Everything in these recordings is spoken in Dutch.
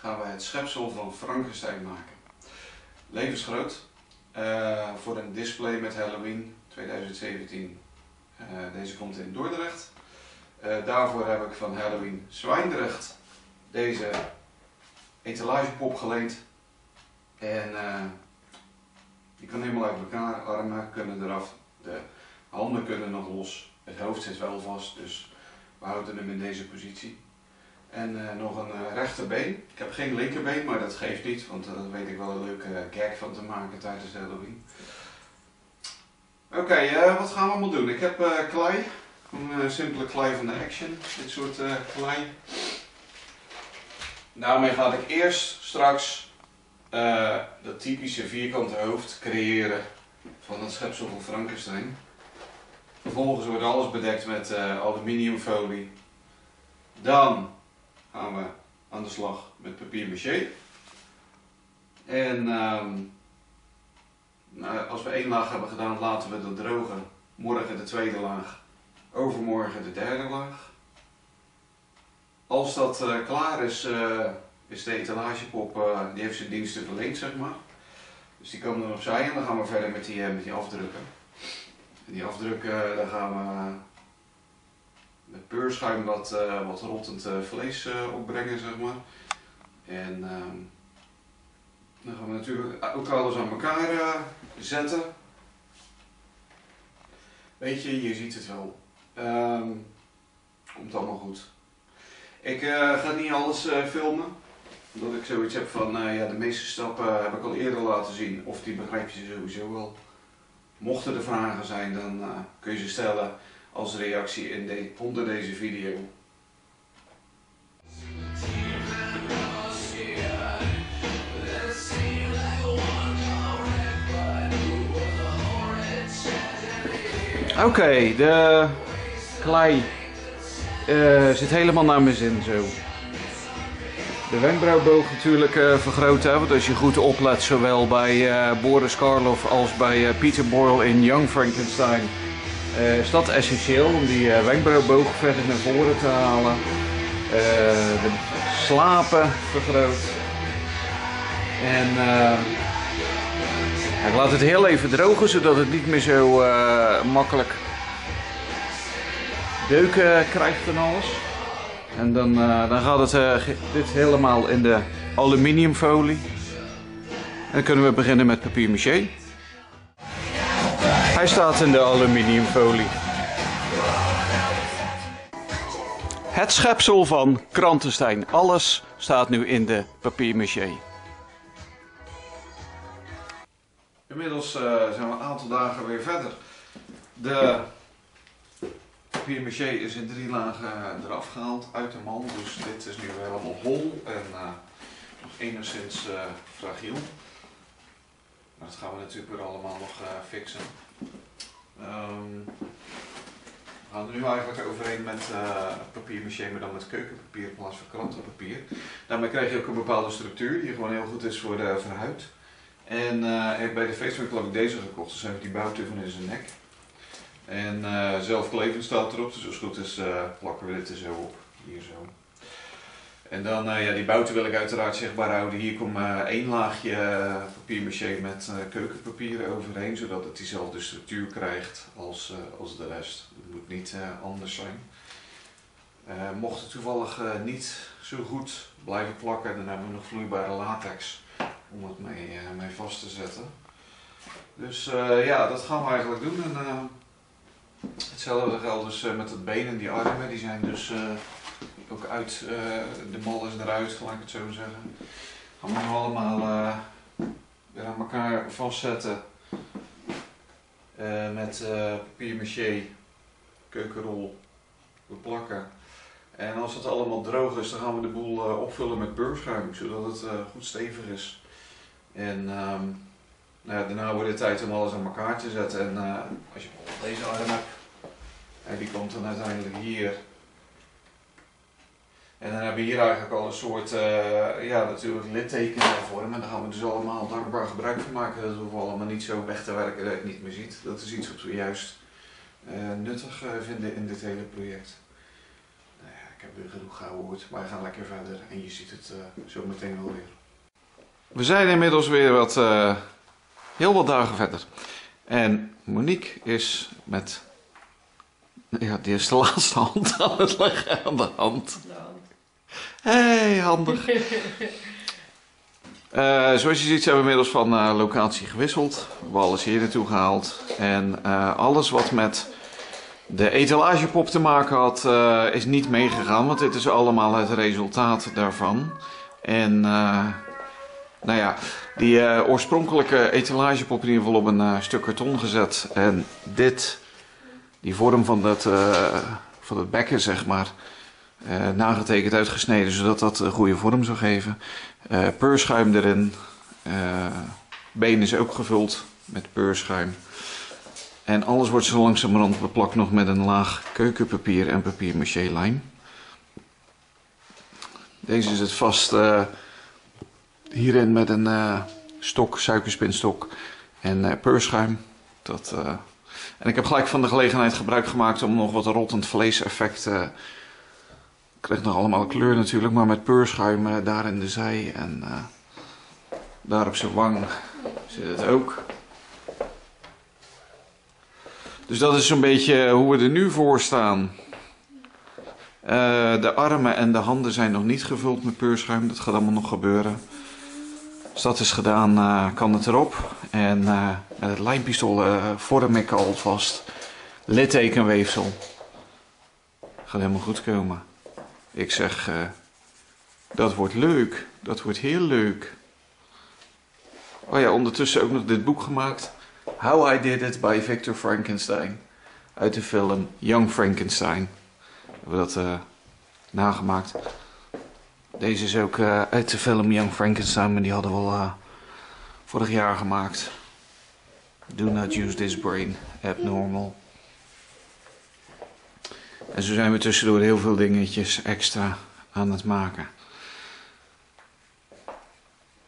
gaan wij het schepsel van Frankenstein maken. Levensgroot. eh, voor een display met Halloween 2017. Eh, deze komt in Dordrecht. Eh, daarvoor heb ik van Halloween Zwijndrecht deze etalagepop geleend. En die kan helemaal uit elkaar. Armen kunnen eraf. De handen kunnen nog los. Het hoofd zit wel vast. Dus we houden hem in deze positie. En eh, nog een eh, rechterbeen. Ik heb geen linkerbeen, maar dat geeft niet, want eh, daar weet ik wel een leuke uh, gag van te maken tijdens Halloween. Oké, wat gaan we allemaal doen? Ik heb klei. Een simpele klei van de Action. Dit soort klei. Daarmee ga ik eerst straks dat typische vierkante hoofd creëren van het schepsel van Frankenstein. Vervolgens wordt alles bedekt met aluminiumfolie. Dan gaan we aan de slag met papier maché. En ehm, nou, als we één laag hebben gedaan, laten we dat drogen. Morgen de tweede laag, overmorgen de derde laag. Als dat eh, klaar is, eh, is de etalagepop, eh, die heeft zijn diensten verleend, zeg maar. Dus die kan er opzij en dan gaan we verder met die, met die afdrukken. En die afdrukken, daar gaan we met peurschuim wat, eh, wat rottend eh, vlees eh, opbrengen, zeg maar. En ehm, dan gaan we natuurlijk ook alles aan elkaar zetten. Weet je, je ziet het wel. Ehm, komt allemaal goed. Ik ga niet alles filmen. Omdat ik zoiets heb van, ja, de meeste stappen heb ik al eerder laten zien. Of die begrijp je sowieso wel. Mochten er vragen zijn, dan kun je ze stellen als reactie in de, onder deze video. Oké, de klei eh, zit helemaal naar mijn zin zo. De wenkbrauwboog natuurlijk eh, vergroten, want als je goed oplet, zowel bij eh, Boris Karloff als bij Peter Boyle in Young Frankenstein, eh, is dat essentieel om die eh, wenkbrauwboog verder naar voren te halen. Eh, de slapen vergroot. En ik laat het heel even drogen, zodat het niet meer zo makkelijk deuken krijgt en alles. En dan, dan gaat het, dit helemaal in de aluminiumfolie. En dan kunnen we beginnen met papier maché. Hij staat in de aluminiumfolie. Het schepsel van Krantenstein. Alles staat nu in de papier maché. Inmiddels eh, zijn we een aantal dagen weer verder. De papier maché is in drie lagen eh, eraf gehaald uit de man. Dus dit is nu helemaal hol en eh, nog enigszins fragiel. Maar dat gaan we natuurlijk weer allemaal nog fixen. Ehm, we gaan er nu eigenlijk overheen met maché, maar dan met keukenpapier in plaats van krantenpapier. Daarmee krijg je ook een bepaalde structuur die gewoon heel goed is voor de verhuid. En eh, bij de feestwinkel heb ik deze gekocht, dus heb ik die boutje in zijn nek. En eh zelfklevend staat erop, dus als het goed is plakken we dit er zo op, hier zo. En dan, eh, ja, die bouten wil ik uiteraard zichtbaar houden. Hier komt eh, één laagje eh, papier maché met keukenpapier overheen, zodat het diezelfde structuur krijgt als, als de rest. Het moet niet anders zijn. Mocht het toevallig niet zo goed blijven plakken, dan hebben we nog vloeibare latex om het mee, mee vast te zetten. Dus ja, dat gaan we eigenlijk doen. En, hetzelfde geldt dus met het been en die armen. Die zijn dus ook uit, eh, de mal is eruit, laat ik het zo zeggen. Gaan we nu allemaal eh, weer aan elkaar vastzetten. Eh, met papier maché, keukenrol, beplakken. En als het allemaal droog is, dan gaan we de boel opvullen met beurschuim, zodat het goed stevig is. En ehm, nou ja, daarna wordt het tijd om alles aan elkaar te zetten. En als je deze arm hebt, die komt dan uiteindelijk hier. En dan hebben we hier eigenlijk al een soort, eh, ja natuurlijk littekenen vorm. En daar gaan we dus allemaal dankbaar gebruik van maken. Dat hoeven we allemaal niet zo weg te werken dat je het niet meer ziet. Dat is iets wat we juist eh, nuttig eh, vinden in dit hele project. Nou ja, ik heb weer genoeg gehoord. Wij gaan lekker verder en je ziet het uh, zo meteen wel weer. We zijn inmiddels weer wat, uh, heel wat dagen verder. En Monique is met, ja, die is de laatste hand aan het leggen aan de hand. Hey, handig. Uh, zoals je ziet zijn we inmiddels van uh, locatie gewisseld. We hebben alles hier naartoe gehaald. En uh, alles wat met de etalagepop te maken had, is niet meegegaan. Want dit is allemaal het resultaat daarvan. En nou ja, die oorspronkelijke etalagepop in ieder geval op een stuk karton gezet. En dit, die vorm van dat, van het bekken zeg maar, nagetekend uitgesneden. Zodat dat een goede vorm zou geven. Uh, peurschuim erin. Uh, been is ook gevuld met peurschuim. En alles wordt zo langzamerhand beplakt nog met een laag keukenpapier en papier maché lijm. Deze het vast uh, hierin met een stok, suikerspinstok en peurschuim. Dat, en ik heb gelijk van de gelegenheid gebruik gemaakt om nog wat rottend vlees effect krijgt nog allemaal kleur natuurlijk, maar met peurschuim uh, daar in de zij en uh, daar op zijn wang zit het ook. Dus dat is zo'n beetje hoe we er nu voor staan. De armen en de handen zijn nog niet gevuld met peurschuim, dat gaat allemaal nog gebeuren. Als dat is gedaan, kan het erop. En met het lijnpistool vorm ik alvast littekenweefsel. Gaat helemaal goed komen. Ik zeg, uh, dat wordt leuk. Dat wordt heel leuk. Oh ja, ondertussen ook nog dit boek gemaakt. How I Did It by Victor Frankenstein. Uit de film Young Frankenstein. We hebben dat uh, nagemaakt. Deze is ook uh, uit de film Young Frankenstein, maar die hadden we al vorig jaar gemaakt. Do not use this brain, abnormal. En zo zijn we tussendoor heel veel dingetjes extra aan het maken.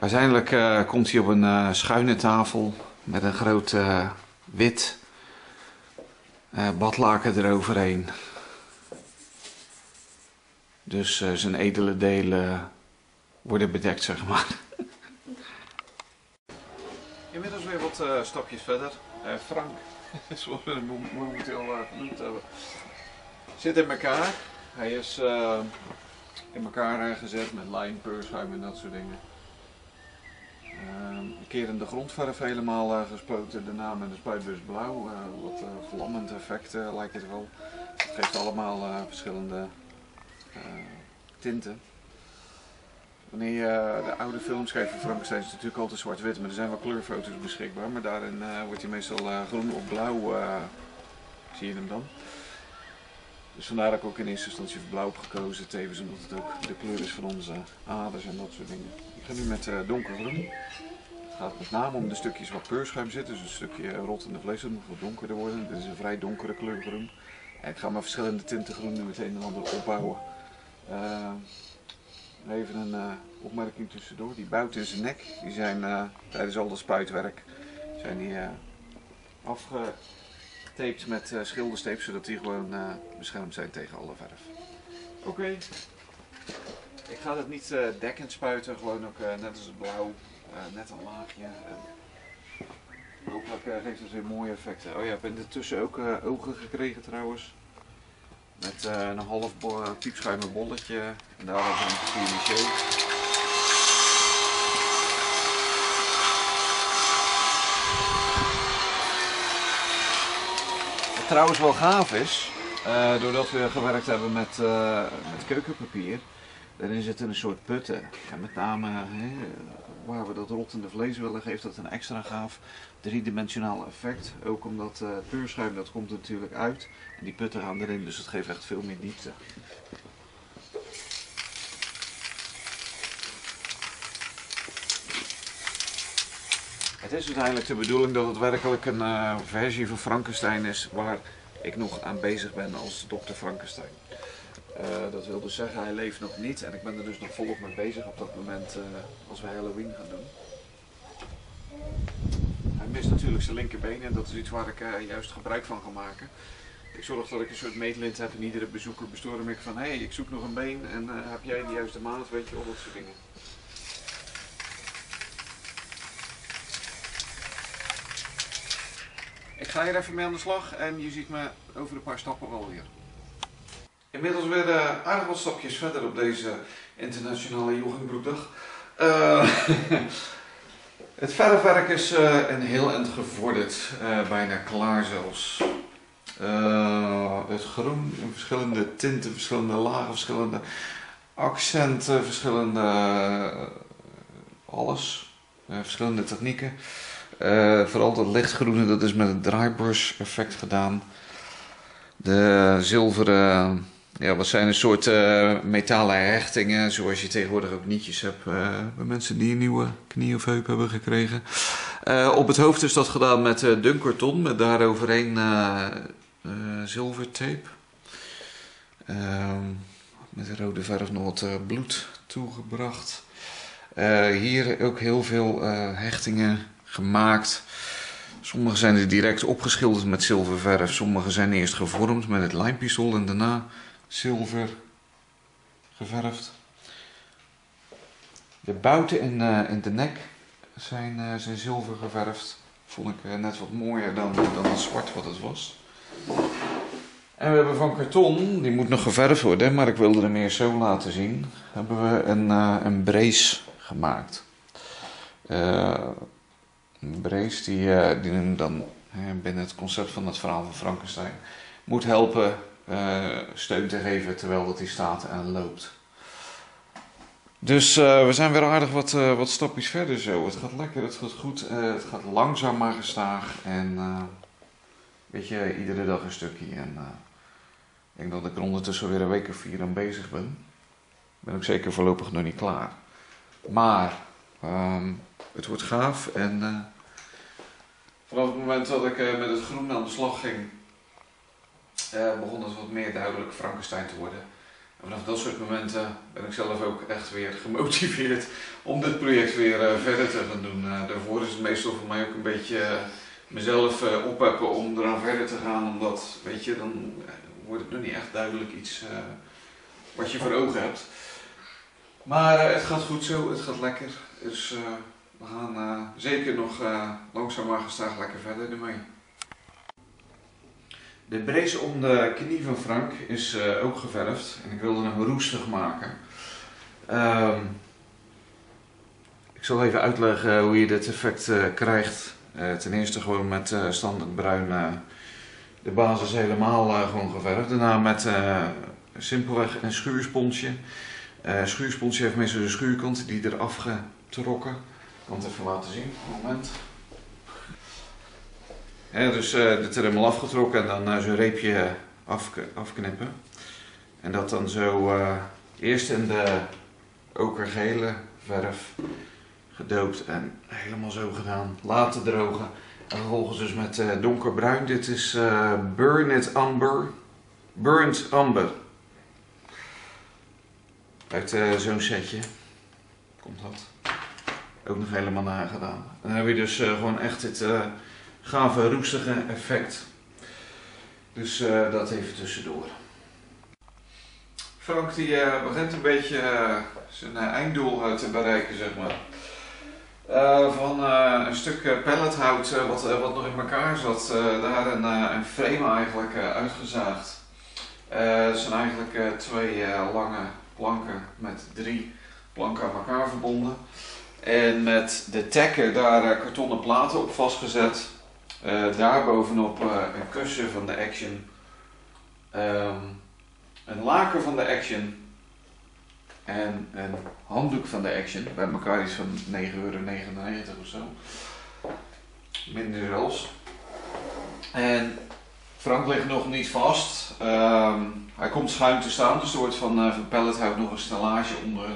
Uiteindelijk uh, komt hij op een uh, schuine tafel met een groot uh, wit badlaken eroverheen. Dus zijn edele delen worden bedekt, zeg maar. Inmiddels weer wat stapjes verder. Frank, zoals we hem momenteel genoemd hebben, zit in elkaar. Hij is uh, in elkaar gezet met line, peurschuim en dat soort dingen. Uh, een keer in de grondverf helemaal uh, gespoten, daarna met de spuitbus blauw. wat vlammend effect lijkt het wel. Het geeft allemaal verschillende tinten. Wanneer je de oude films kijkt van Frankenstein is natuurlijk altijd zwart-wit, maar er zijn wel kleurfoto's beschikbaar. Maar daarin wordt hij meestal groen of blauw, zie je hem dan. Dus vandaar dat ik ook in eerste instantie voor blauw heb gekozen. Tevens omdat het ook de kleur is van onze aders en dat soort dingen. Ik ga nu met uh, donkergroen. Het gaat met name om de stukjes waar peurschuim zit. Dus een stukje rottende vlees. Dat moet wat donkerder worden. Dit is een vrij donkere kleur groen. En ik ga met verschillende tinten groen nu het een en ander opbouwen. Uh, even een uh, opmerking tussendoor. Die bout in zijn nek, die zijn tijdens al dat spuitwerk zijn die, afge taped met uh, schildersteep, zodat die gewoon uh, beschermd zijn tegen alle verf. Oké. Okay. Ik ga het niet uh, dekkend spuiten, gewoon ook net als het blauw, net een laagje. En hopelijk geeft het weer mooie effecten. Oh ja, ik heb intussen ook ogen gekregen trouwens. Met een half piepschuimen bolletje en daar hebben we een papier trouwens wel gaaf is, uh, doordat we gewerkt hebben met, uh, met keukenpapier, daarin zitten een soort putten. En met name waar we dat rottende vlees willen, geeft dat een extra gaaf driedimensionaal effect. Ook omdat uh, het peurschuim, dat komt natuurlijk uit. En die putten gaan erin, dus het geeft echt veel meer diepte. Het is uiteindelijk de bedoeling dat het werkelijk een uh, versie van Frankenstein is waar ik nog aan bezig ben als dokter Frankenstein. Uh, dat wil dus zeggen, hij leeft nog niet en ik ben er dus nog volop mee bezig op dat moment uh, als we Halloween gaan doen. Hij mist natuurlijk zijn linkerbeen en dat is iets waar ik juist gebruik van ga maken. Ik zorg dat ik een soort meetlint heb en iedere bezoeker bestorm ik van hé, hey, ik zoek nog een been en heb jij de juiste maat, weet je, al dat soort dingen. Ga hier even mee aan de slag en je ziet me over een paar stappen wel weer. Inmiddels weer uh, aardig wat stapjes verder op deze internationale joggingbroekdag. Uh, het verfwerk is uh, een heel eind gevorderd, bijna klaar zelfs. het groen in verschillende tinten, verschillende lagen, verschillende accenten, verschillende alles, verschillende technieken. Vooral dat lichtgroene, dat is met het draaibrush effect gedaan. De zilveren ja, wat zijn een soort uh, metalen hechtingen, zoals je tegenwoordig ook nietjes hebt uh, bij mensen die een nieuwe knie of heup hebben gekregen. Op het hoofd is dat gedaan met dunkerton, met daaroverheen zilvertape. Ehm, met de rode verf nog wat bloed toegebracht. hier ook heel veel hechtingen gemaakt. Sommige zijn er direct opgeschilderd met zilververf, sommige zijn eerst gevormd met het lijmpistool en daarna zilver geverfd. De bouten in, uh, in de nek zijn, uh, zijn zilver geverfd. Vond ik uh, net wat mooier dan, dan het zwart wat het was. En we hebben van karton, die moet nog geverfd worden, maar ik wilde hem eerst zo laten zien. Hebben we een, een brace gemaakt. Brace die, die dan binnen het concept van het verhaal van Frankenstein moet helpen uh, steun te geven terwijl dat hij staat en loopt. Dus uh, we zijn weer aardig wat, wat stapjes verder zo. Het gaat lekker, het gaat goed, het gaat langzaam maar gestaag. En weet je, iedere dag een stukje. En ik denk dat ik er ondertussen weer een week of vier aan bezig ben. Ben ik zeker voorlopig nog niet klaar. Maar um, het wordt gaaf en vanaf het moment dat ik met het groen aan de slag ging, uh, begon het wat meer duidelijk Frankenstein te worden. En vanaf dat soort momenten ben ik zelf ook echt weer gemotiveerd om dit project weer uh, verder te gaan doen. Daarvoor is het meestal voor mij ook een beetje mezelf opheppen om eraan verder te gaan, omdat, weet je, dan wordt het nog niet echt duidelijk iets wat je voor ogen hebt. Maar het gaat goed zo, het gaat lekker. Dus we gaan zeker nog langzaam maar gestaag lekker verder ermee. De brace om de knie van Frank is uh, ook geverfd en ik wilde hem roestig maken. Um, ik zal even uitleggen hoe je dit effect uh, krijgt. Uh, ten eerste gewoon met standaard bruin de basis helemaal gewoon geverfd. Daarna met simpelweg een schuursponsje. schuursponsje heeft meestal de schuurkant die eraf getrokken. Kan het even laten zien. Moment dus uh, dit er helemaal afgetrokken en dan uh, zo'n reepje af, afknippen. En dat dan zo eerst in de okergele verf gedoopt en helemaal zo gedaan. Laten drogen. En vervolgens dus met donkerbruin. Dit is Burn It Amber. Burnt Amber. Uit zo'n setje komt dat. Ook nog helemaal nagedaan. Dan heb je dus gewoon echt dit gave roestige effect. Dus uh, dat even tussendoor. Frank die begint een beetje zijn einddoel te bereiken, zeg maar. van een stuk pellethout wat, wat nog in elkaar zat, daar een, een frame eigenlijk uitgezaagd. het zijn eigenlijk twee lange planken met drie planken aan elkaar verbonden. En met de tekken daar kartonnen platen op vastgezet. Uh, daarbovenop uh, een kussen van de Action. Um, een laken van de Action. En een handdoek van de Action. Bij elkaar iets van 9,99 euro of zo. Minder zelfs. En Frank ligt nog niet vast. Um, hij komt schuin te staan, dus wordt van, uh, van pellethout nog een stellage onder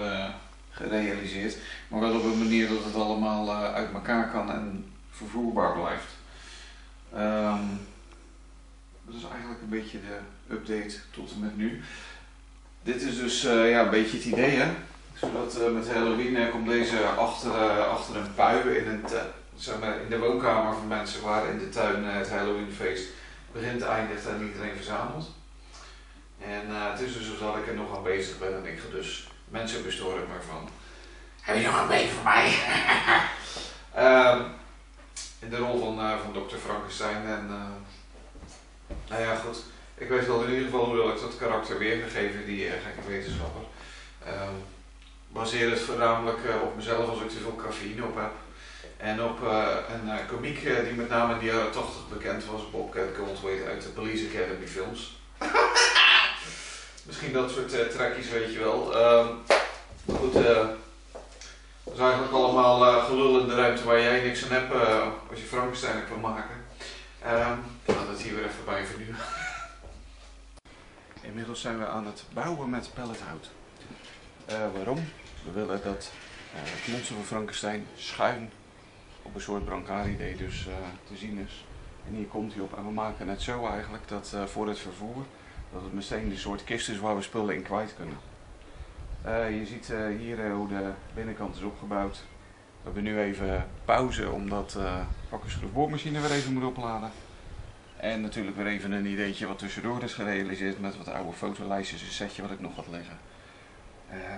gerealiseerd. Maar wel op een manier dat het allemaal uit elkaar kan en vervoerbaar blijft. Um, dat is eigenlijk een beetje de update tot en met nu. Dit is dus uh, ja, een beetje het idee, hè? Zodat uh, met Halloween uh, komt deze achter, een pui in, het, zeg maar, in de woonkamer van mensen waar in de tuin het Halloweenfeest begint eindigt en iedereen verzamelt. En het is dus dat ik er nog aan bezig ben en ik ga dus mensen bestoren maar van. Heb je nog een beetje voor mij? uh, in de rol van, uh, van Dr. Frankenstein en nou ja goed, ik weet wel in ieder geval hoe ik dat karakter weergegeven, die gekke wetenschapper. Ehm, baseer het voornamelijk op mezelf als ik te veel cafeïne op heb. En op uh, een uh, komiek uh, die met name in de jaren 80 bekend was, Bob Goldthwait uit de Police Academy films. Misschien dat soort trekjes, weet je wel. Ehm, goed, dat is eigenlijk allemaal gelul in de ruimte waar jij niks aan hebt als je Frankenstein wil maken. Um, ik laat het hier weer even bij voor nu. Inmiddels zijn we aan het bouwen met pellethout. waarom? We willen dat het monster van Frankenstein schuin op een soort brancard-idee dus uh, te zien is. En hier komt hij op. En we maken het zo eigenlijk dat uh, voor het vervoer, dat het meteen een soort kist is waar we spullen in kwijt kunnen. Uh, je ziet hier hoe de binnenkant is opgebouwd. We hebben nu even pauze omdat uh, de boormachine weer even moet opladen. En natuurlijk weer even een ideetje wat tussendoor is gerealiseerd met wat oude fotolijstjes, een setje wat ik nog had liggen.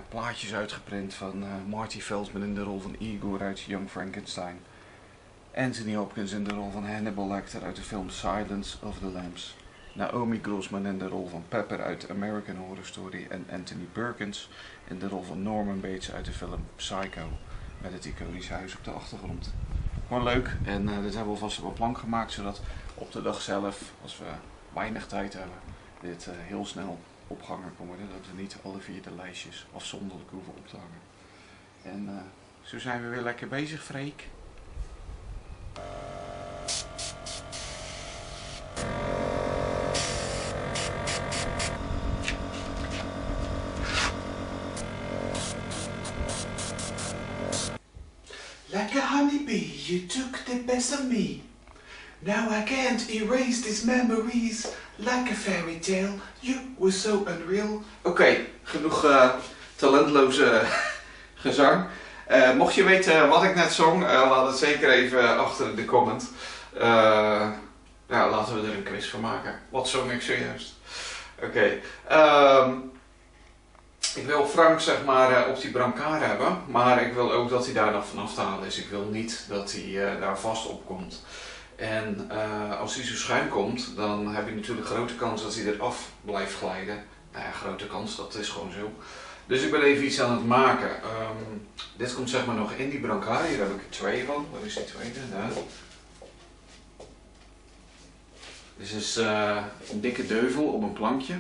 Plaatjes uitgeprint van Marty Feldman in de rol van Igor uit Young Frankenstein. Anthony Hopkins in de rol van Hannibal Lecter uit de film Silence of the Lambs. Naomi Grossman in de rol van Pepper uit American Horror Story. En Anthony Perkins in de rol van Norman Bates uit de film Psycho. Met het iconische huis op de achtergrond. Gewoon leuk. En uh, dit hebben we alvast op een plank gemaakt. Zodat op de dag zelf, als we weinig tijd hebben, dit uh, heel snel opgehangen kan worden. Dat we niet alle vier de lijstjes afzonderlijk hoeven op te hangen. En uh, zo zijn we weer lekker bezig, Freek. Honeybee, you took the best me. Now I can't erase these memories. Like a fairy tale, you were so unreal. Oké, genoeg uh, talentloze gezang. Uh, mocht je weten wat ik net zong, uh, laat het zeker even achter de comment. ja, laten we er een quiz van maken. Wat zong ik zojuist? Oké. Okay. Um, ik wil Frank zeg maar op die brancard hebben, maar ik wil ook dat hij daar nog vanaf te halen is. Ik wil niet dat hij daar vast op komt. En uh, als hij zo schuin komt, dan heb je natuurlijk grote kans dat hij eraf blijft glijden. Nou ja, grote kans, dat is gewoon zo. Dus ik ben even iets aan het maken. Um, dit komt zeg maar nog in die brancard. Hier heb ik er twee van. Waar is die tweede? Daar. Dit is uh, een dikke deuvel op een plankje.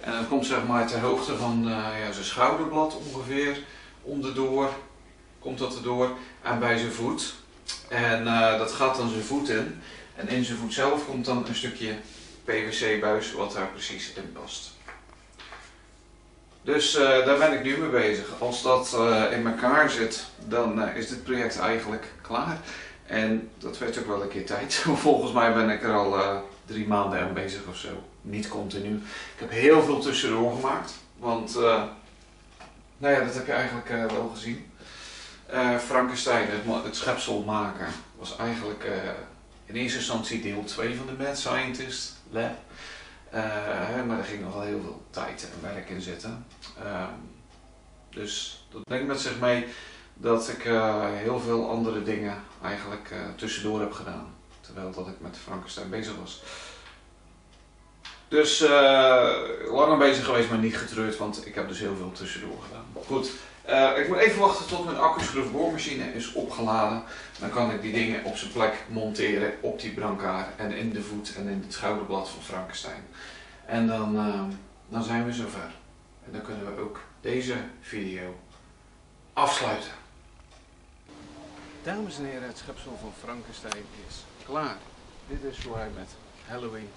En dat komt zeg maar ter hoogte van uh, ja, zijn schouderblad ongeveer. Onderdoor komt dat erdoor. En bij zijn voet. En uh, dat gaat dan zijn voet in. En in zijn voet zelf komt dan een stukje PVC-buis wat daar precies in past. Dus daar ben ik nu mee bezig. Als dat in elkaar zit, dan is dit project eigenlijk klaar. En dat werd ook wel een keer tijd. Volgens mij ben ik er al drie maanden aan bezig of zo. Niet continu. Ik heb heel veel tussendoor gemaakt. Want, nou ja, dat heb je eigenlijk wel gezien. Uh, Frankenstein, het, het, schepsel maken, was eigenlijk in eerste instantie deel 2 van de Mad Scientist Lab. Maar er ging nogal heel veel tijd en werk in zitten. Ehm, dus dat brengt met zich mee dat ik heel veel andere dingen eigenlijk tussendoor heb gedaan. Terwijl dat ik met Frankenstein bezig was. Dus lang bezig geweest, maar niet getreurd, want ik heb dus heel veel tussendoor gedaan. Goed. Uh, ik moet even wachten tot mijn accuschroefboormachine is opgeladen. Dan kan ik die dingen op zijn plek monteren op die brancard en in de voet en in het schouderblad van Frankenstein. En dan, uh, dan zijn we zover. En dan kunnen we ook deze video afsluiten. Dames en heren, het schepsel van Frankenstein is klaar. Dit is hoe hij met Halloween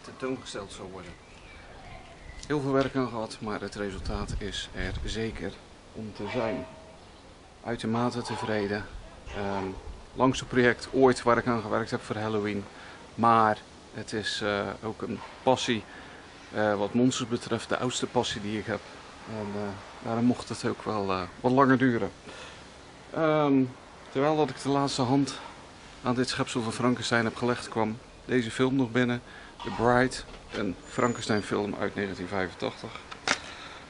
tentoongesteld zal worden. Heel veel werk aan gehad, maar het resultaat is er zeker om te zijn. Uitermate tevreden. Um, langste project ooit waar ik aan gewerkt heb voor Halloween. Maar het is uh, ook een passie uh, wat monsters betreft, de oudste passie die ik heb. En uh, daarom mocht het ook wel wat langer duren. Um, terwijl dat ik de laatste hand aan dit schepsel van Frankenstein heb gelegd, kwam deze film nog binnen. The Bride, een Frankenstein film uit 1985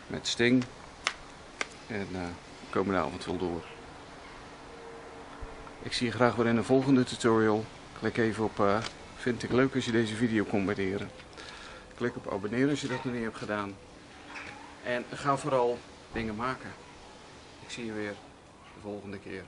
met Sting. En eh, we komen de avond wel door. Ik zie je graag weer in een volgende tutorial. Klik even op eh, vind ik leuk als je deze video kon waarderen. Klik op abonneren als je dat nog niet hebt gedaan. En ga vooral dingen maken. Ik zie je weer de volgende keer.